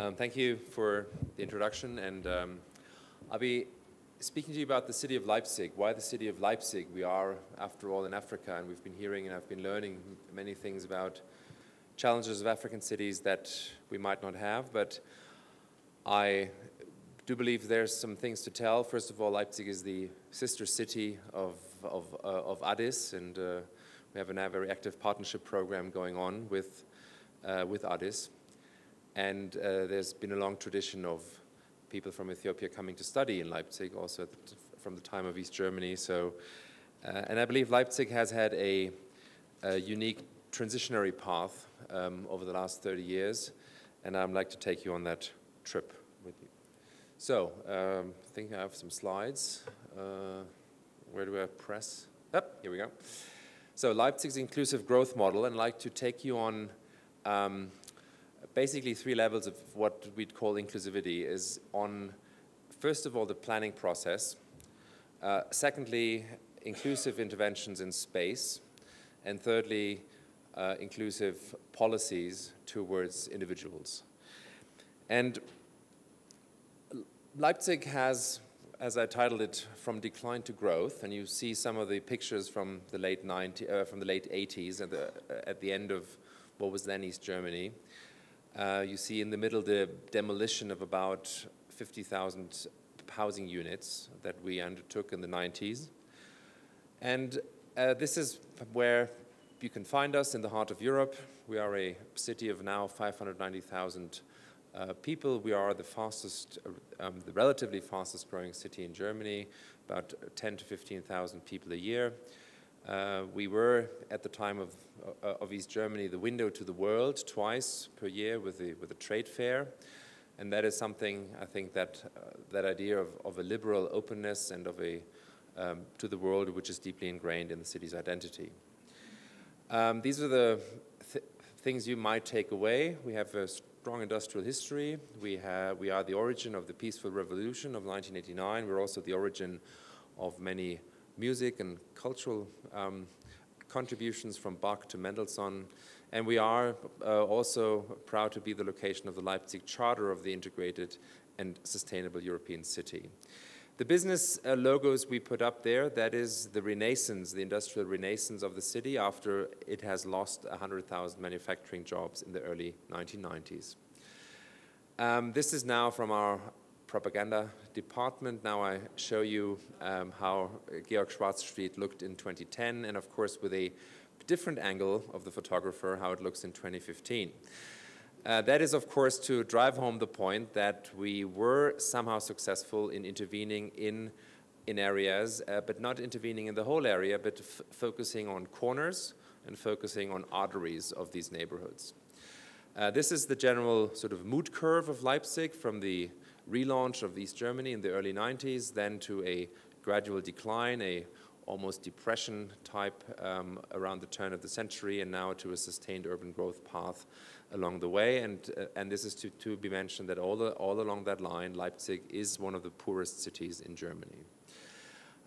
Um, thank you for the introduction, and um, I'll be speaking to you about the city of Leipzig. Why the city of Leipzig? We are, after all, in Africa, and we've been hearing and I've been learning many things about challenges of African cities that we might not have, but I do believe there's some things to tell. First of all, Leipzig is the sister city of, of, uh, of Addis, and uh, we have a very active partnership program going on with, uh, with Addis. And uh, there's been a long tradition of people from Ethiopia coming to study in Leipzig, also from the time of East Germany. So, uh, and I believe Leipzig has had a, a unique transitionary path um, over the last 30 years, and I'd like to take you on that trip with you. So, um, I think I have some slides. Uh, where do I press? Yep, here we go. So, Leipzig's inclusive growth model, and I'd like to take you on um, basically three levels of what we'd call inclusivity is on, first of all, the planning process. Uh, secondly, inclusive interventions in space. And thirdly, uh, inclusive policies towards individuals. And Leipzig has, as I titled it, from decline to growth, and you see some of the pictures from the late 90, uh, from the late 80s at the, at the end of what was then East Germany. Uh, you see in the middle the demolition of about 50,000 housing units that we undertook in the 90s. And uh, this is where you can find us in the heart of Europe. We are a city of now 590,000 uh, people. We are the fastest, uh, um, the relatively fastest growing city in Germany, about 10 to 15,000 people a year. Uh, we were, at the time of, uh, of East Germany, the window to the world twice per year with, the, with a trade fair. And that is something, I think, that, uh, that idea of, of a liberal openness and of a, um, to the world which is deeply ingrained in the city's identity. Um, these are the th things you might take away. We have a strong industrial history. We, have, we are the origin of the peaceful revolution of 1989. We're also the origin of many music and cultural um, contributions from Bach to Mendelssohn. And we are uh, also proud to be the location of the Leipzig Charter of the Integrated and Sustainable European City. The business uh, logos we put up there, that is the renaissance, the industrial renaissance of the city after it has lost 100,000 manufacturing jobs in the early 1990s. Um, this is now from our propaganda department. Now I show you um, how Georg Schwarz Street looked in 2010 and of course with a different angle of the photographer how it looks in 2015. Uh, that is, of course, to drive home the point that we were somehow successful in intervening in, in areas, uh, but not intervening in the whole area, but focusing on corners and focusing on arteries of these neighborhoods. Uh, this is the general sort of mood curve of Leipzig from the relaunch of East Germany in the early 90s, then to a gradual decline, a almost depression type um, around the turn of the century, and now to a sustained urban growth path along the way. And, uh, and this is to, to be mentioned that all, the, all along that line, Leipzig is one of the poorest cities in Germany.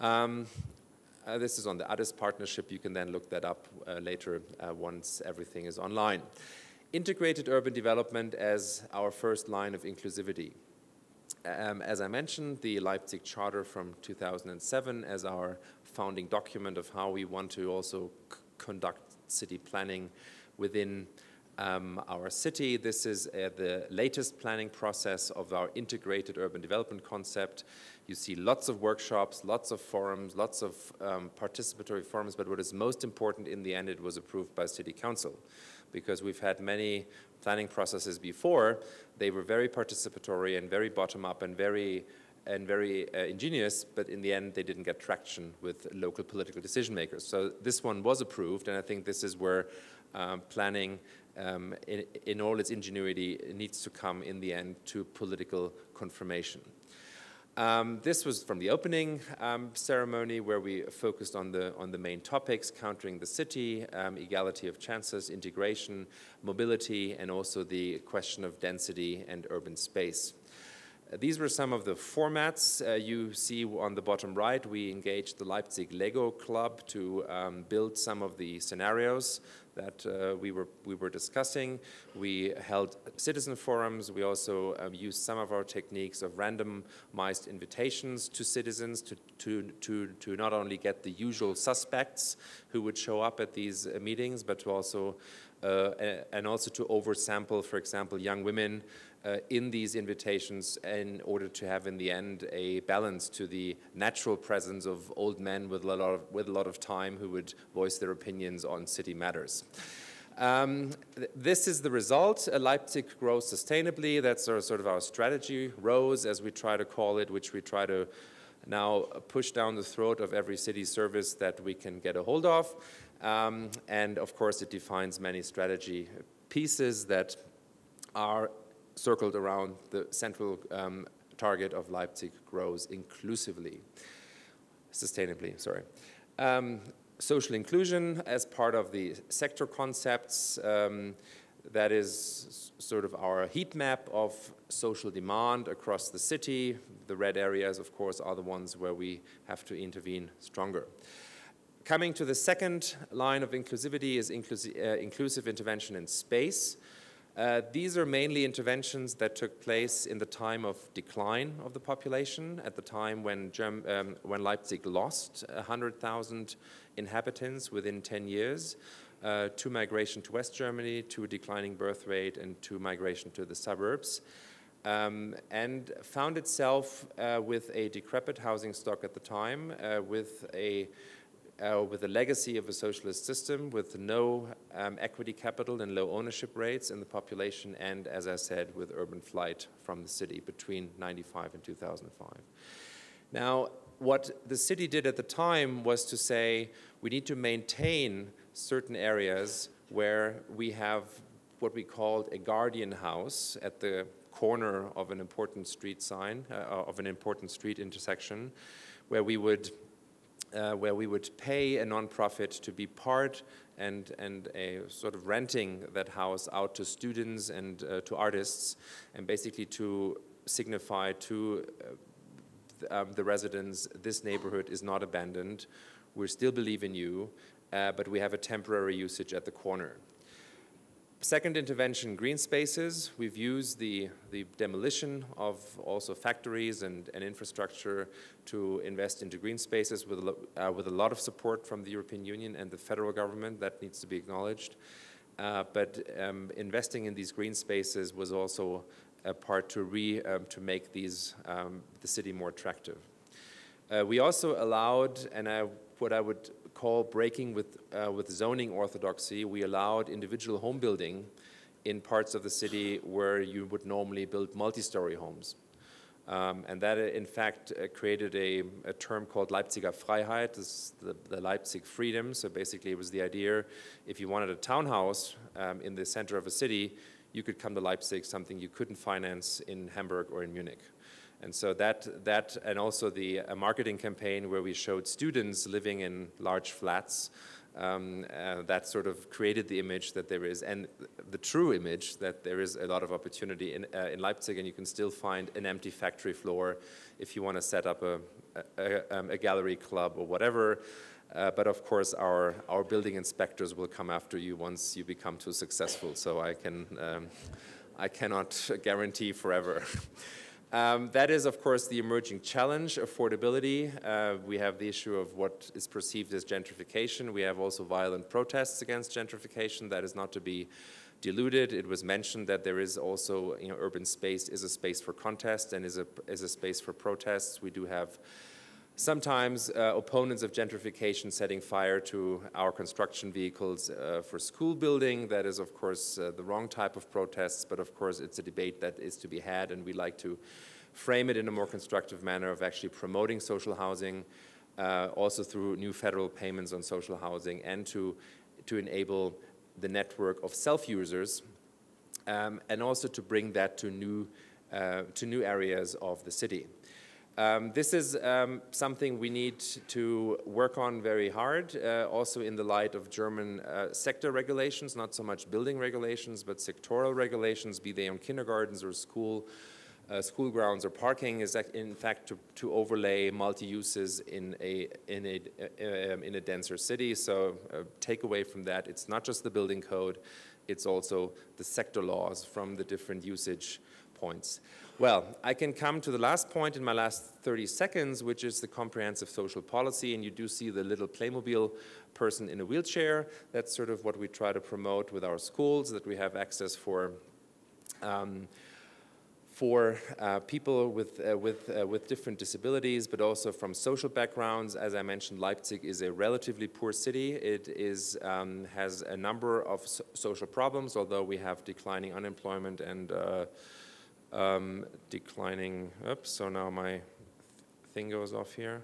Um, uh, this is on the Addis partnership. You can then look that up uh, later uh, once everything is online. Integrated urban development as our first line of inclusivity. Um, as I mentioned, the Leipzig Charter from 2007 as our founding document of how we want to also conduct city planning within um, our city. This is uh, the latest planning process of our integrated urban development concept. You see lots of workshops, lots of forums, lots of um, participatory forums, but what is most important in the end, it was approved by City Council because we've had many planning processes before. They were very participatory and very bottom-up and very and very uh, ingenious, but in the end they didn't get traction with local political decision makers. So this one was approved, and I think this is where um, planning um, in, in, all its ingenuity needs to come in the end to political confirmation. Um, this was from the opening um, ceremony where we focused on the, on the main topics, countering the city, um, equality of chances, integration, mobility, and also the question of density and urban space. These were some of the formats uh, you see on the bottom right. We engaged the Leipzig Lego Club to um, build some of the scenarios that uh, we, were, we were discussing. We held citizen forums. We also um, used some of our techniques of randomized invitations to citizens to, to, to, to not only get the usual suspects who would show up at these uh, meetings, but to also and also to oversample, for example, young women uh, in these invitations in order to have in the end a balance to the natural presence of old men with a lot of, with a lot of time who would voice their opinions on city matters. Um, th this is the result. Uh, Leipzig grows sustainably. That's our, sort of our strategy, ROSE, as we try to call it, which we try to now push down the throat of every city service that we can get a hold of. Um, and of course, it defines many strategy pieces that are circled around the central um, target of Leipzig grows inclusively, sustainably, sorry. Um, social inclusion as part of the sector concepts, um, that is sort of our heat map of social demand across the city. The red areas, of course, are the ones where we have to intervene stronger. Coming to the second line of inclusivity is inclusi uh, inclusive intervention in space. Uh, these are mainly interventions that took place in the time of decline of the population, at the time when, Germ um, when Leipzig lost 100,000 inhabitants within 10 years, uh, to migration to West Germany, to a declining birth rate, and to migration to the suburbs. Um, and found itself uh, with a decrepit housing stock at the time, uh, with a uh, with a legacy of a socialist system with no um, equity capital and low ownership rates in the population and, as I said, with urban flight from the city between 95 and 2005. Now, what the city did at the time was to say we need to maintain certain areas where we have what we called a guardian house at the corner of an important street sign, uh, of an important street intersection, where we would uh, where we would pay a nonprofit to be part and, and a sort of renting that house out to students and uh, to artists, and basically to signify to uh, um, the residents this neighborhood is not abandoned. We still believe in you, uh, but we have a temporary usage at the corner. Second intervention, green spaces. We've used the, the demolition of also factories and, and infrastructure to invest into green spaces with a, uh, with a lot of support from the European Union and the federal government. That needs to be acknowledged. Uh, but um, investing in these green spaces was also a part to, re, um, to make these, um, the city more attractive. Uh, we also allowed, and I, what I would call breaking with, uh, with zoning orthodoxy. We allowed individual home building in parts of the city where you would normally build multi-story homes. Um, and that, in fact, uh, created a, a, term called Leipziger Freiheit, the, the, Leipzig freedom. So basically, it was the idea if you wanted a townhouse um, in the center of a city, you could come to Leipzig, something you couldn't finance in Hamburg or in Munich. And so that, that and also the marketing campaign where we showed students living in large flats, um, uh, that sort of created the image that there is, and the true image that there is a lot of opportunity in, uh, in Leipzig, and you can still find an empty factory floor if you want to set up a, a, um, a gallery club or whatever. Uh, but of course, our, our building inspectors will come after you once you become too successful. So I can, um, I cannot guarantee forever. Um, that is, of course, the emerging challenge, affordability. Uh, we have the issue of what is perceived as gentrification. We have also violent protests against gentrification. That is not to be diluted. It was mentioned that there is also, you know, urban space is a space for contest and is a, is a space for protests. We do have Sometimes uh, opponents of gentrification setting fire to our construction vehicles uh, for school building. That is, of course, uh, the wrong type of protests, but of course, it's a debate that is to be had, and we like to frame it in a more constructive manner of actually promoting social housing, uh, also through new federal payments on social housing, and to, to enable the network of self-users, um, and also to bring that to new, uh, to new areas of the city. Um, this is um, something we need to work on very hard, uh, also in the light of German uh, sector regulations, not so much building regulations, but sectoral regulations, be they on kindergartens or school uh, school grounds or parking is in fact to, to overlay multi-uses in a, in, a, um, in a denser city. So uh, take away from that, it's not just the building code, it's also the sector laws from the different usage points. Well, I can come to the last point in my last 30 seconds, which is the comprehensive social policy, and you do see the little Playmobil person in a wheelchair. That's sort of what we try to promote with our schools, that we have access for um, for uh, people with, uh, with, uh, with different disabilities, but also from social backgrounds. As I mentioned, Leipzig is a relatively poor city. It is, um, has a number of so social problems, although we have declining unemployment and uh, um, declining, oops, so now my thing goes off here.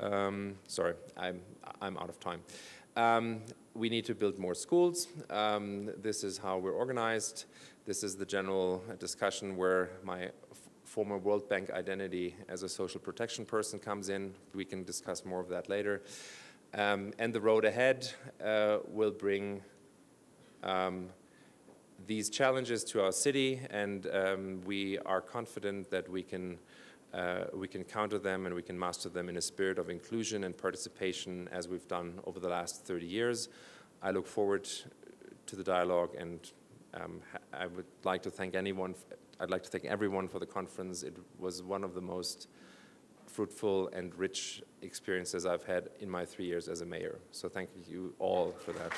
Um, sorry, I'm, I'm out of time. Um, we need to build more schools. Um, this is how we're organized. This is the general discussion where my former World Bank identity as a social protection person comes in. We can discuss more of that later. Um, and the road ahead uh, will bring um, these challenges to our city, and um, we are confident that we can uh, we can counter them and we can master them in a spirit of inclusion and participation as we've done over the last 30 years. I look forward to the dialogue and um, I would like to thank anyone, I'd like to thank everyone for the conference. It was one of the most fruitful and rich experiences I've had in my three years as a mayor. So thank you all for that.